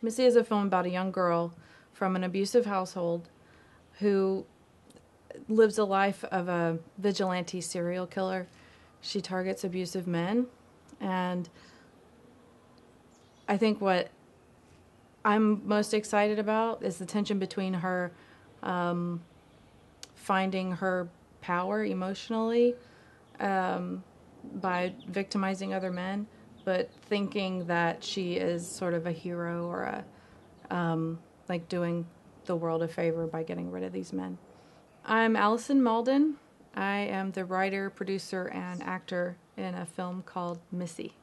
Missy is a film about a young girl from an abusive household who lives a life of a vigilante serial killer. She targets abusive men. And I think what I'm most excited about is the tension between her um, finding her power emotionally um, by victimizing other men, but thinking that she is sort of a hero or a um, like doing the world a favor by getting rid of these men. I'm Alison Mauldin. I am the writer, producer, and actor in a film called Missy.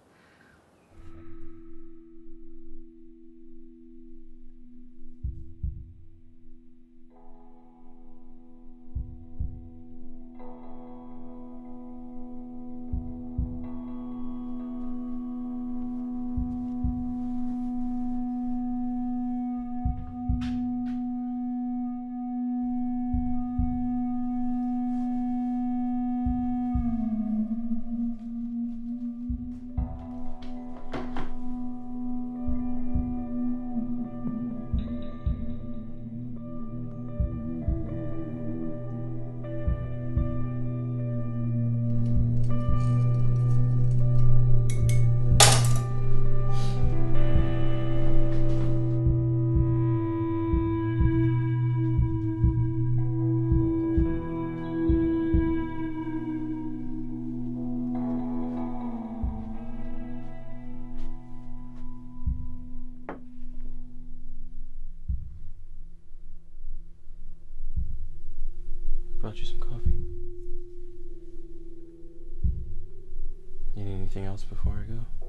Brought you some coffee. Need anything else before I go?